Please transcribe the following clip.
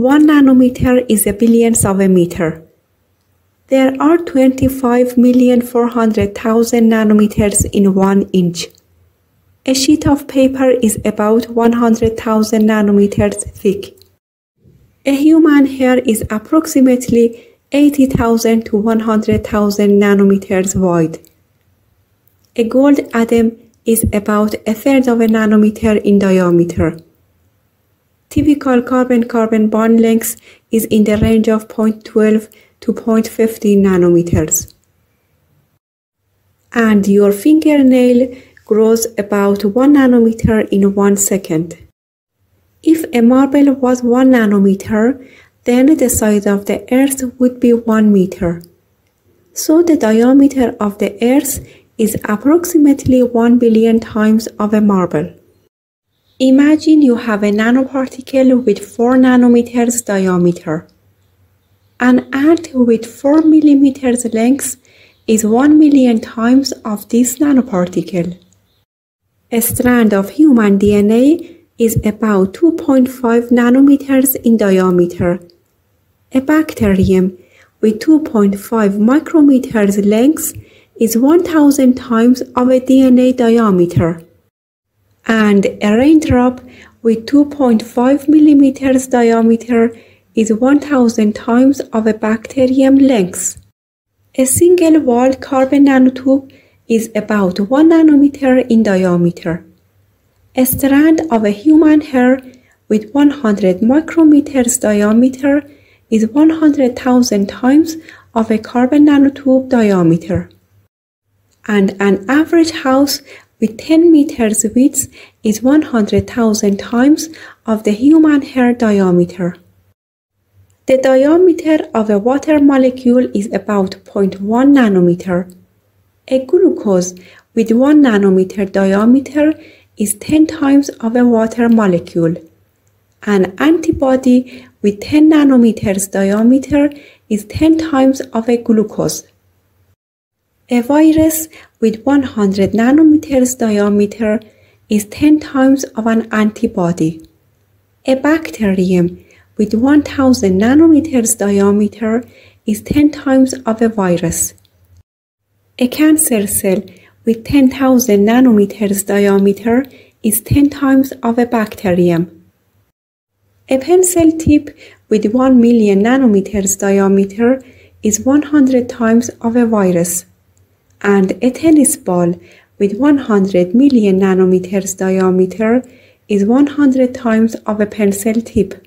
1 nanometer is a billionth of a meter. There are 25,400,000 nanometers in 1 inch. A sheet of paper is about 100,000 nanometers thick. A human hair is approximately 80,000 to 100,000 nanometers wide. A gold atom is about a third of a nanometer in diameter. Typical carbon-carbon bond length is in the range of 0.12 to 0.50 nanometers. And your fingernail grows about 1 nanometer in 1 second. If a marble was 1 nanometer, then the size of the earth would be 1 meter. So the diameter of the earth is approximately 1 billion times of a marble. Imagine you have a nanoparticle with 4 nanometers diameter. An ant with 4 millimeters length is 1 million times of this nanoparticle. A strand of human DNA is about 2.5 nanometers in diameter. A bacterium with 2.5 micrometers length is 1000 times of a DNA diameter and a raindrop with 2.5 millimeters diameter is 1000 times of a bacterium length. A single walled carbon nanotube is about 1 nanometer in diameter. A strand of a human hair with 100 micrometers diameter is 100,000 times of a carbon nanotube diameter. And an average house with 10 meters width is 100,000 times of the human hair diameter. The diameter of a water molecule is about 0.1 nanometer. A glucose with 1 nanometer diameter is 10 times of a water molecule. An antibody with 10 nanometers diameter is 10 times of a glucose. A virus with 100 nanometers diameter is 10 times of an antibody. A bacterium with 1000 nanometers diameter is 10 times of a virus. A cancer cell with 10,000 nanometers diameter is 10 times of a bacterium. A pencil tip with 1 million nanometers diameter is 100 times of a virus and a tennis ball with 100 million nanometers diameter is 100 times of a pencil tip.